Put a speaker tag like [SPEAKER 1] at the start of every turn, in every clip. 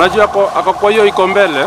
[SPEAKER 1] Unajua ako, ako kwa hiyo iko mbele.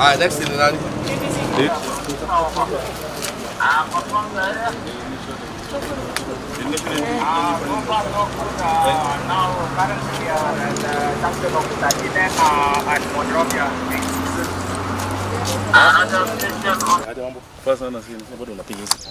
[SPEAKER 2] Haya, next ni nani?
[SPEAKER 3] Hadi mambo. Sasa na sisi bado unapiga hizi.